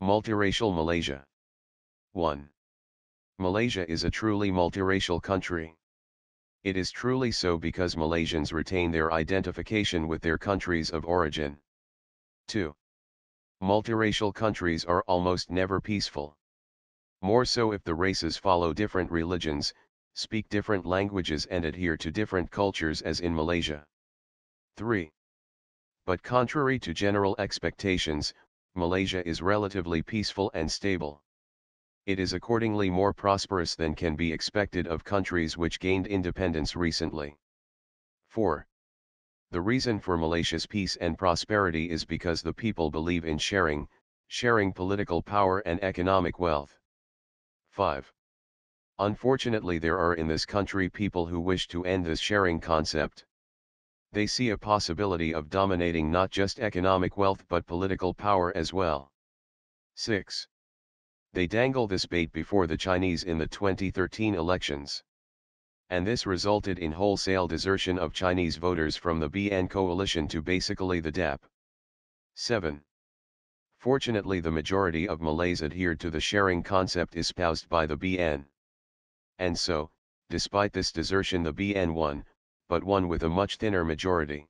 Multiracial Malaysia 1. Malaysia is a truly multiracial country. It is truly so because Malaysians retain their identification with their countries of origin. 2. Multiracial countries are almost never peaceful. More so if the races follow different religions, speak different languages and adhere to different cultures as in Malaysia. 3. But contrary to general expectations, Malaysia is relatively peaceful and stable. It is accordingly more prosperous than can be expected of countries which gained independence recently. 4. The reason for Malaysia's peace and prosperity is because the people believe in sharing, sharing political power and economic wealth. 5. Unfortunately there are in this country people who wish to end this sharing concept. They see a possibility of dominating not just economic wealth but political power as well. 6. They dangle this bait before the Chinese in the 2013 elections. And this resulted in wholesale desertion of Chinese voters from the BN coalition to basically the DAP. 7. Fortunately the majority of Malays adhered to the sharing concept espoused by the BN. And so, despite this desertion the BN won, but won with a much thinner majority.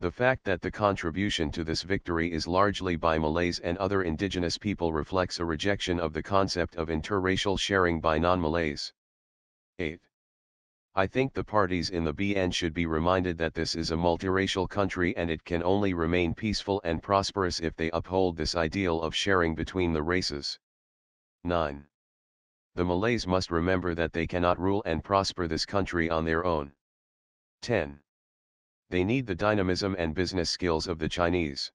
The fact that the contribution to this victory is largely by Malays and other indigenous people reflects a rejection of the concept of interracial sharing by non-Malays. 8. I think the parties in the BN should be reminded that this is a multiracial country and it can only remain peaceful and prosperous if they uphold this ideal of sharing between the races. 9. The Malays must remember that they cannot rule and prosper this country on their own. 10. They need the dynamism and business skills of the Chinese.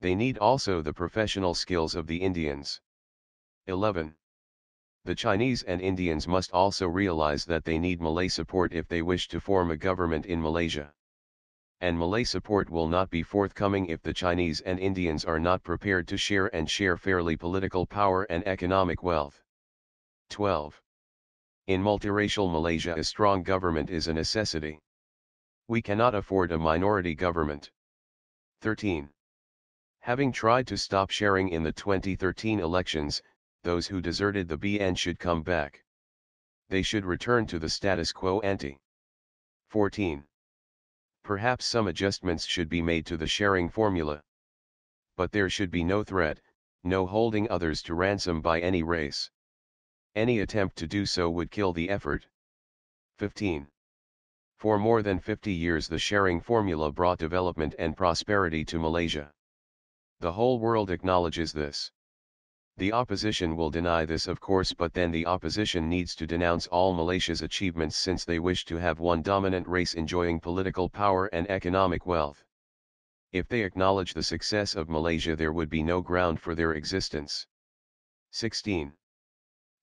They need also the professional skills of the Indians. 11. The Chinese and Indians must also realize that they need Malay support if they wish to form a government in Malaysia. And Malay support will not be forthcoming if the Chinese and Indians are not prepared to share and share fairly political power and economic wealth. 12. In multiracial Malaysia a strong government is a necessity. We cannot afford a minority government. 13. Having tried to stop sharing in the 2013 elections, those who deserted the BN should come back. They should return to the status quo ante. 14. Perhaps some adjustments should be made to the sharing formula. But there should be no threat, no holding others to ransom by any race. Any attempt to do so would kill the effort. 15. For more than 50 years the sharing formula brought development and prosperity to Malaysia. The whole world acknowledges this. The opposition will deny this of course but then the opposition needs to denounce all Malaysia's achievements since they wish to have one dominant race enjoying political power and economic wealth. If they acknowledge the success of Malaysia there would be no ground for their existence. 16.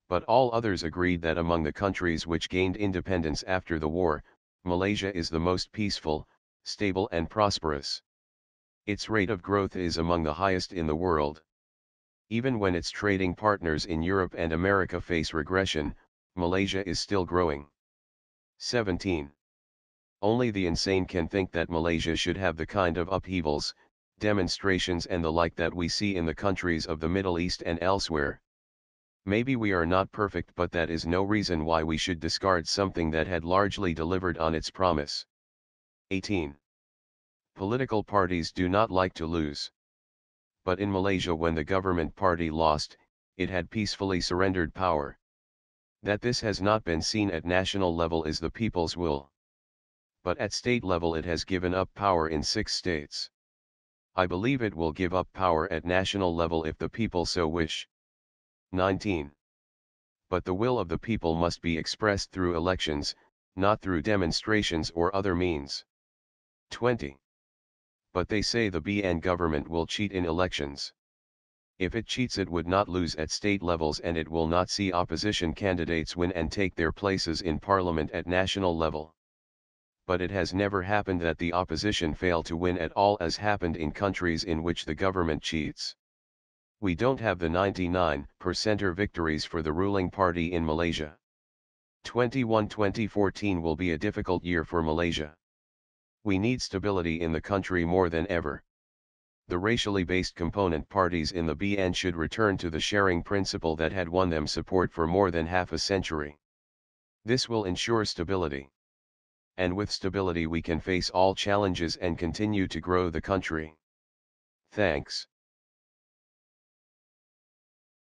But all others agreed that among the countries which gained independence after the war, Malaysia is the most peaceful, stable and prosperous. Its rate of growth is among the highest in the world. Even when its trading partners in Europe and America face regression, Malaysia is still growing. 17. Only the insane can think that Malaysia should have the kind of upheavals, demonstrations and the like that we see in the countries of the Middle East and elsewhere. Maybe we are not perfect but that is no reason why we should discard something that had largely delivered on its promise. 18. Political parties do not like to lose. But in Malaysia when the government party lost, it had peacefully surrendered power. That this has not been seen at national level is the people's will. But at state level it has given up power in six states. I believe it will give up power at national level if the people so wish. 19. But the will of the people must be expressed through elections, not through demonstrations or other means. 20. But they say the BN government will cheat in elections. If it cheats it would not lose at state levels and it will not see opposition candidates win and take their places in parliament at national level. But it has never happened that the opposition fail to win at all as happened in countries in which the government cheats. We don't have the 99%er victories for the ruling party in Malaysia. 21-2014 will be a difficult year for Malaysia. We need stability in the country more than ever. the racially based component parties in the BN should return to the sharing principle that had won them support for more than half a century. This will ensure stability. And with stability we can face all challenges and continue to grow the country. Thanks.